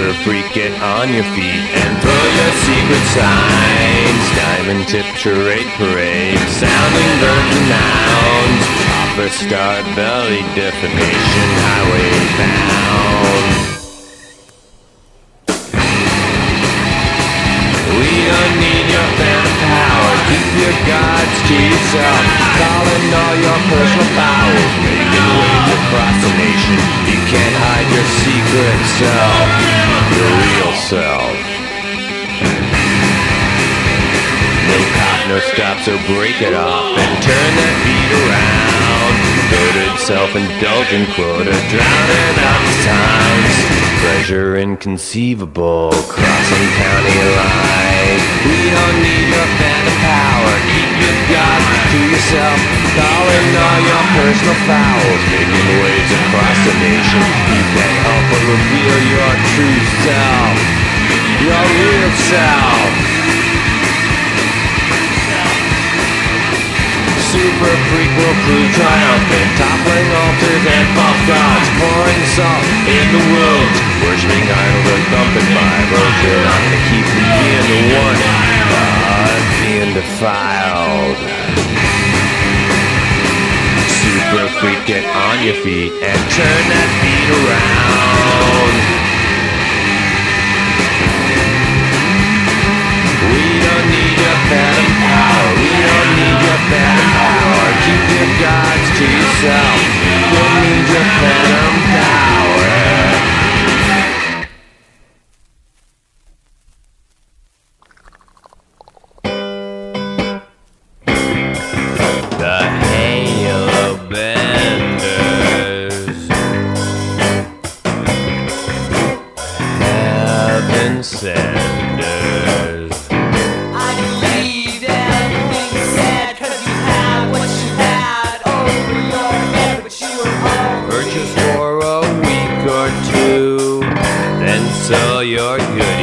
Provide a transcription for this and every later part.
Super freak, get on your feet and throw your secret signs. Diamond tip charade parade, sounding and nouns. Offer star belly defamation, highway bound. We don't your gods to yourself. Calling all your personal powers. Making waves across the nation. You can't hide your secret self. Your real self. No cop, no stop, so break it off and turn that beat around. Goaded, self-indulgent quota, drowning out the times. Pleasure inconceivable, crossing county lines. We don't need your phantom Keep your God to yourself. Calling all your personal fouls, making waves across the nation. You can't help but reveal your true self, your real self. Super prequel crew triumphant, toppling altars and false gods, pouring salt in the world, worshiping idols and thumping Bibles. They're not gonna keep the one, God being defiled. Super freak, get on your feet and turn that beat around. We don't need your phantom power. We don't need your phantom power. Keep your gods to yourself. Don't need your phantom power. Purchase for a week or two, then sell your goody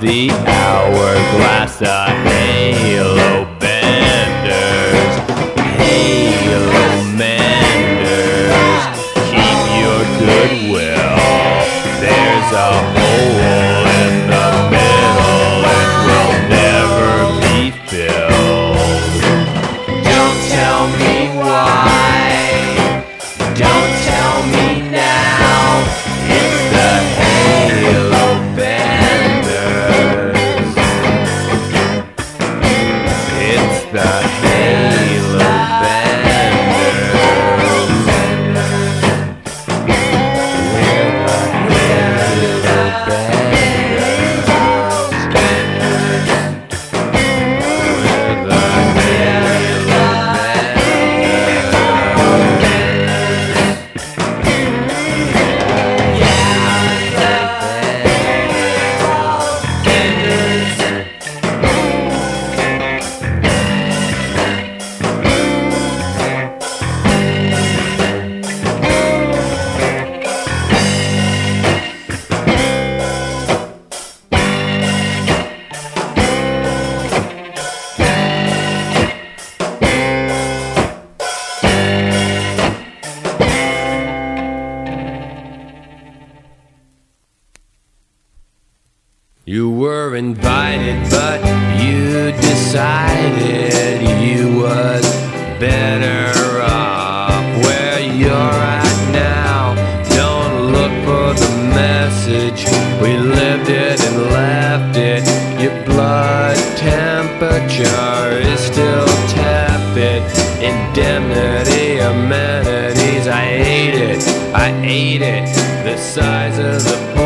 the hourglass, Indemnity, amenities, I ate it, I ate it, the size of the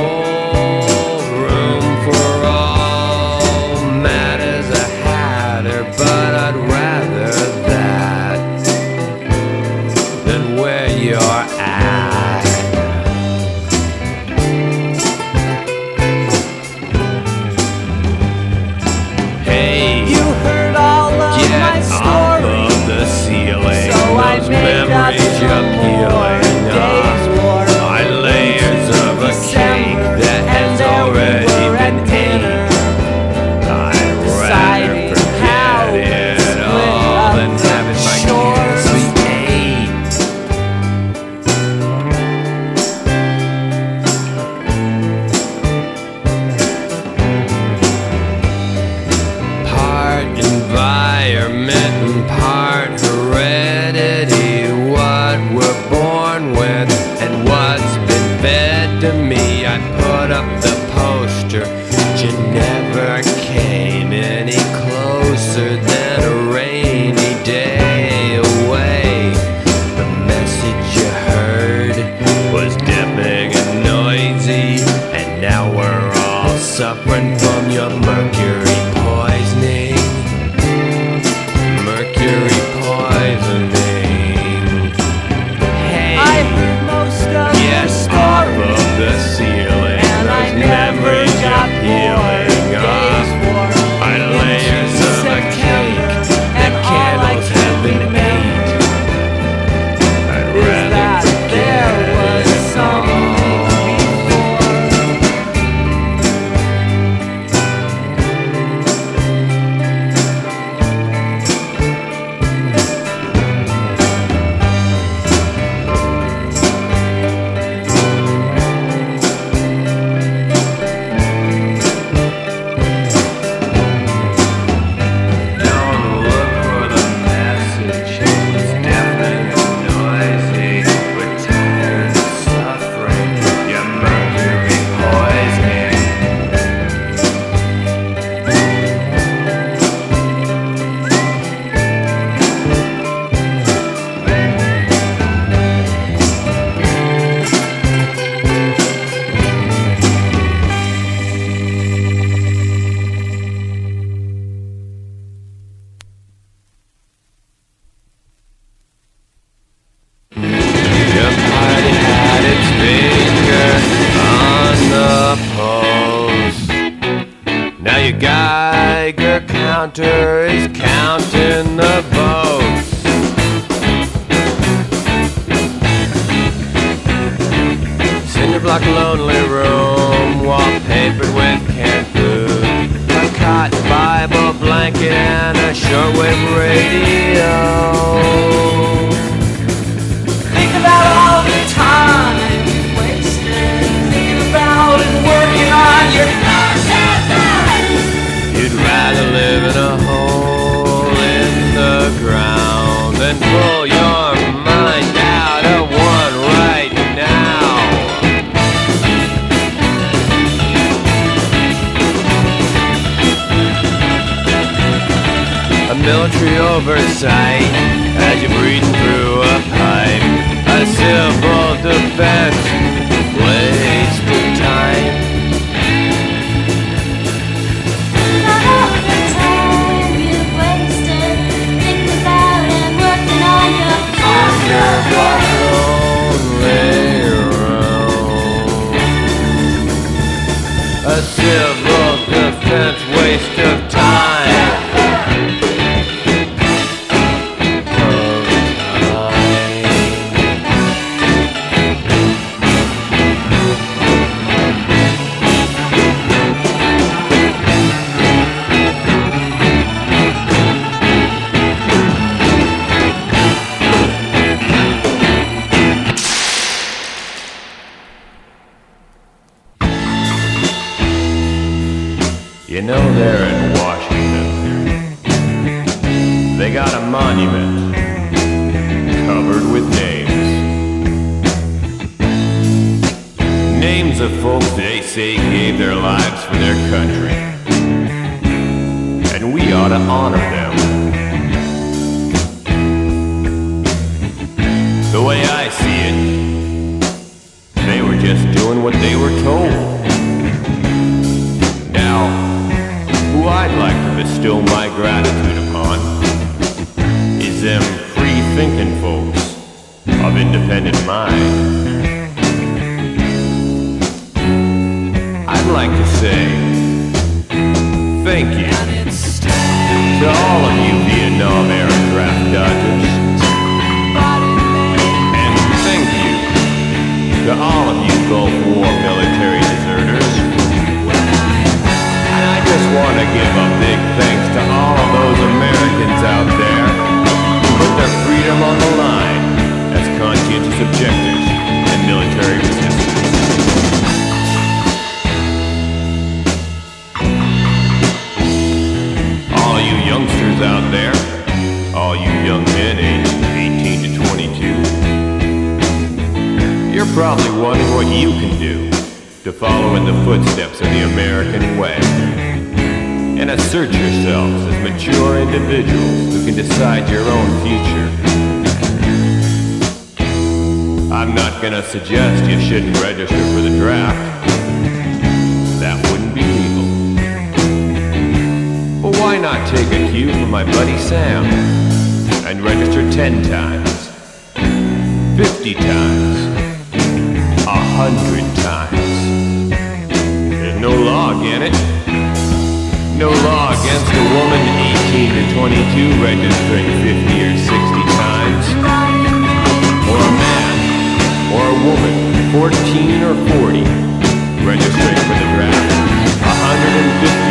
what's been fed to me. I put up the suggest you shouldn't register for the draft. That wouldn't be legal. But why not take a cue from my buddy Sam and register 10 times, 50 times, a hundred times? There's no law against it. No law against a woman 18 to 22 registering 50 or 60 14 or 40 registering for the draft 150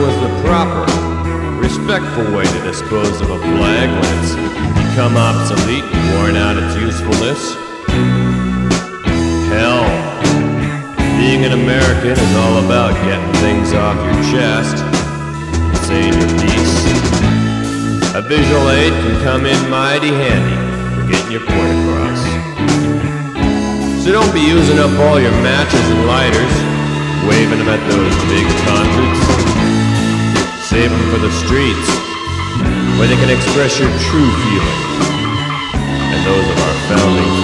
was the proper, respectful way to dispose of a flag when it's become obsolete and worn out its usefulness. Hell, being an American is all about getting things off your chest, saying your piece. A visual aid can come in mighty handy for getting your point across. So don't be using up all your matches and lighters, waving them at those big concerts. Save them for the streets, where they can express your true feelings, and those of our founding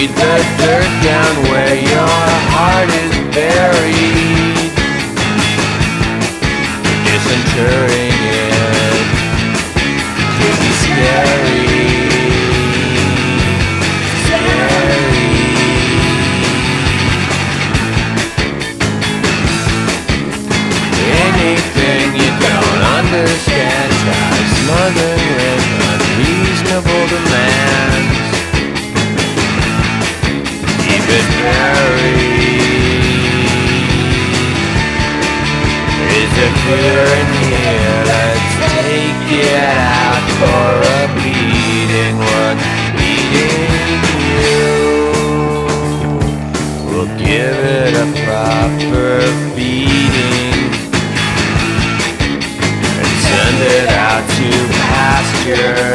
beat the dirt down. give it a proper feeding and send it out to pasture.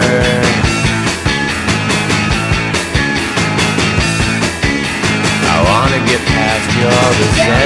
I wanna get past your resentment.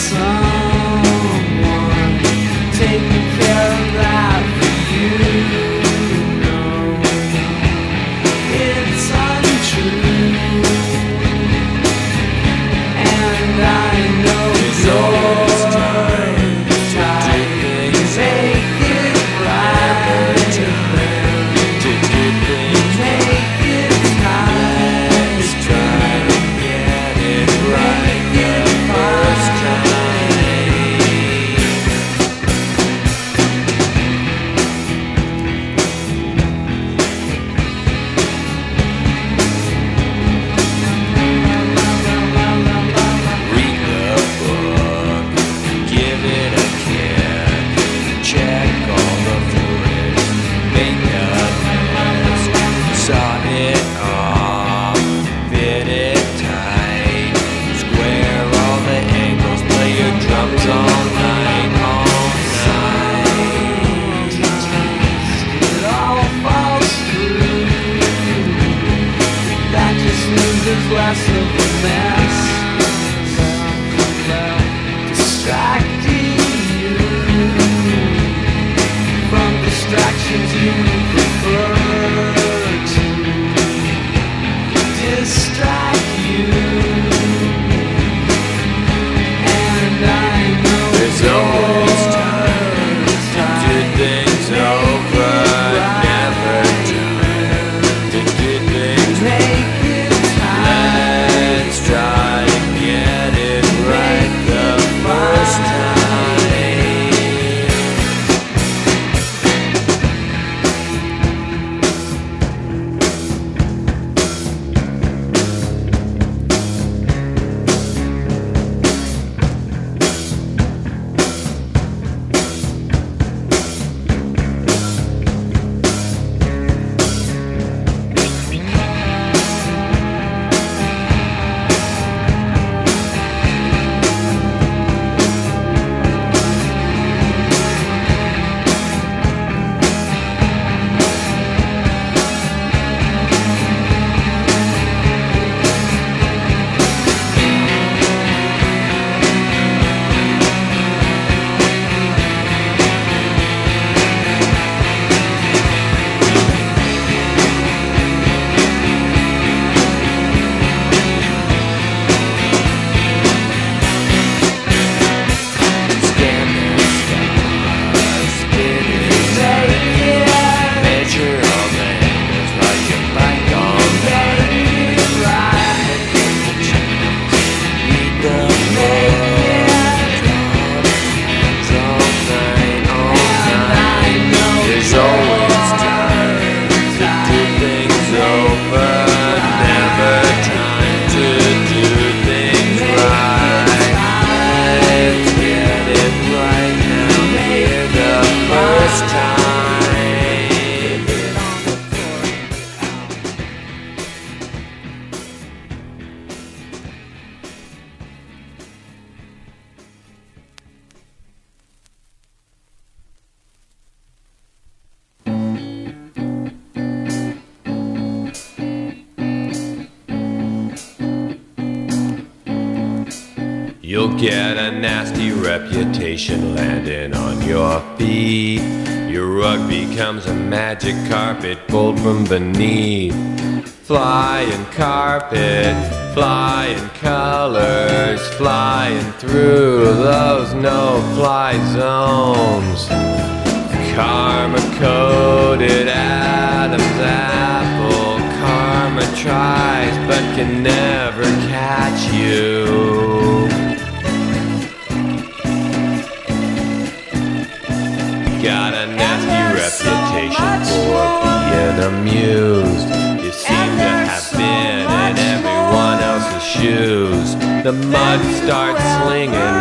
sun. glass of reputation landing on your feet. Your rug becomes a magic carpet pulled from beneath. Flying carpet, flying colors, flying through those no-fly zones. Karma coated Adam's apple. Karma tries but can never catch you. Got a nasty reputation for being amused. You seem to have been in everyone else's shoes. The mud starts slinging,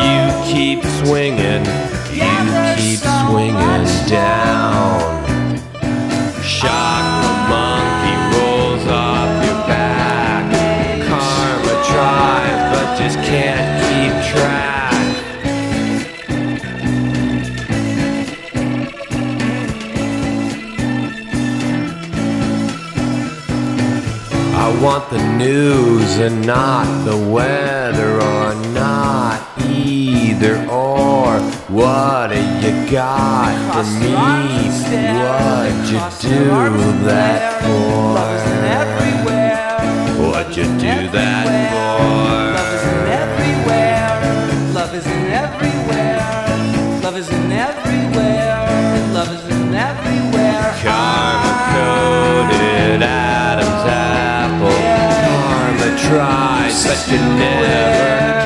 you keep swinging, you keep swinging down. Want the news and not the weather or not either or. What do you got for me? What'd you do that Love is for? everywhere. What'd you do that Love is for? everywhere. Love is in everywhere. Love is everywhere. Love is everywhere. Karma coated Adam's ah. apple. But you never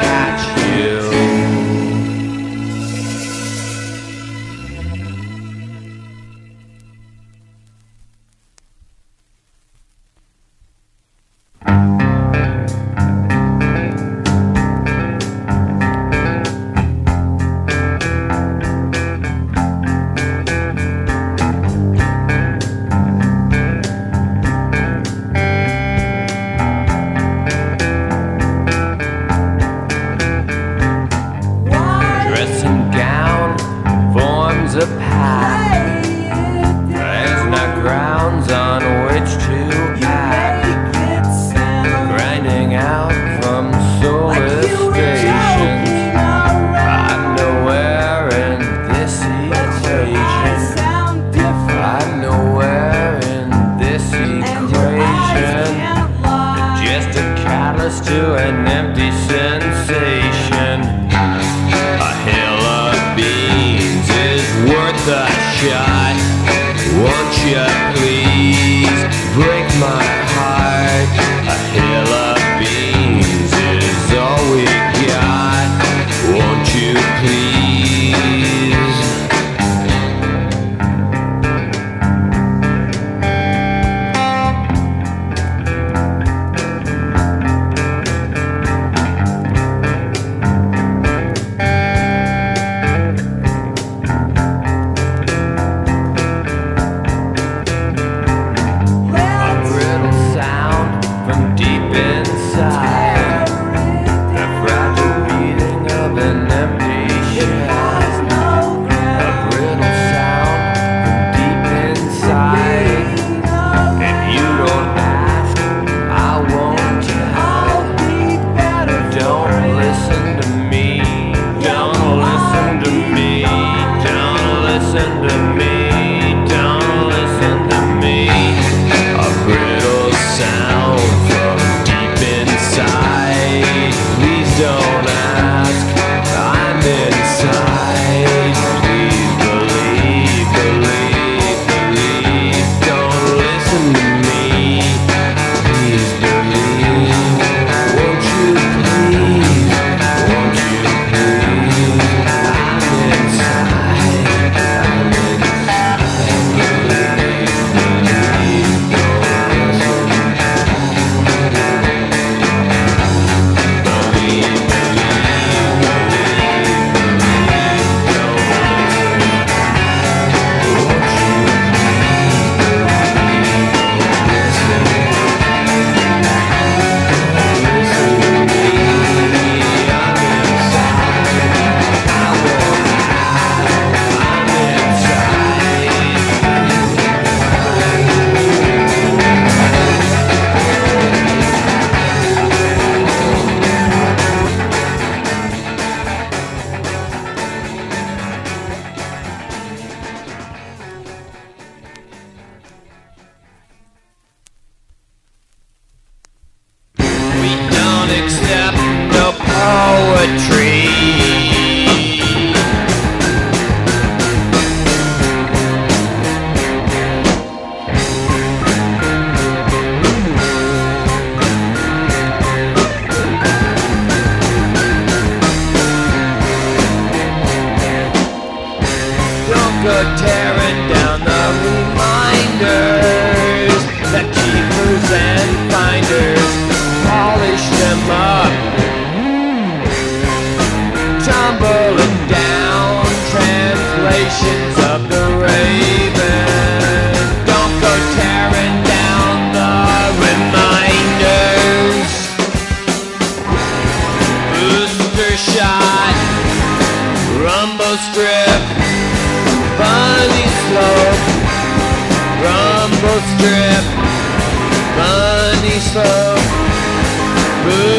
Won't you please break my heart?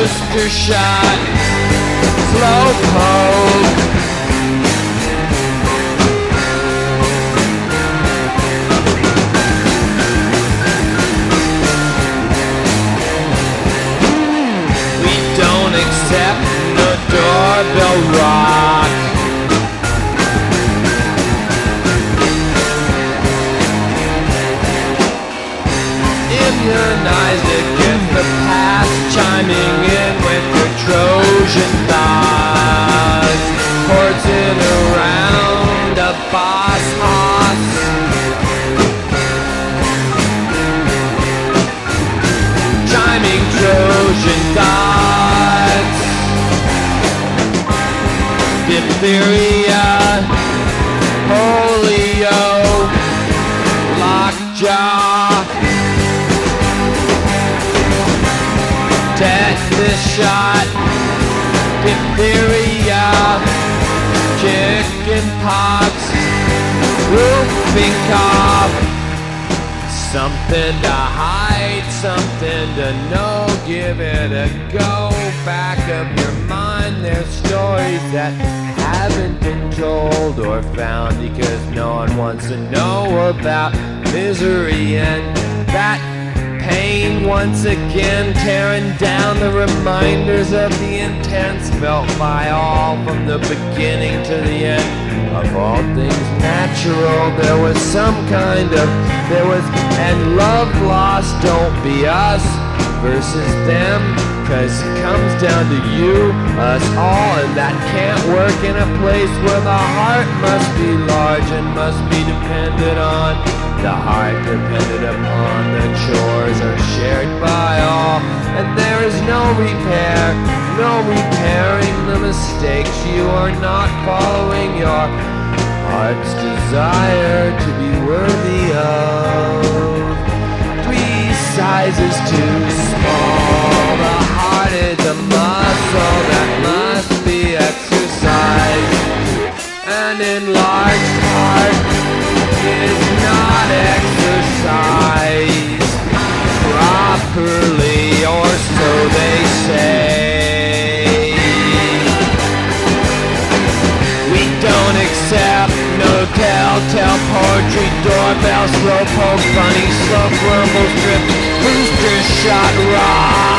Booster shot, slow poke. We don't accept no doorbell rock. immunized against the chiming in with your Trojan thoughts, coursing around a boss hoss. Chiming Trojan thoughts, diphtheria, shot, diphtheria, chicken pox, whooping cough. Something to hide, something to know. Give it a go. Back of your mind, there's stories that haven't been told or found because no one wants to know about misery and that pain once again tearing down the reminders of the intense felt by all from the beginning to the end. Of all things natural there was some kind of there was and love lost don't be us versus them cause it comes down to you us all and that can't work in a place where the heart must be large and must be dependent on the heart dependent upon the chores are shared by all and there is no repair no repairing the mistakes you are not following. Your heart's desire to be worthy doorbell, slow poke, funny slope, rumble strip, booster shot rock.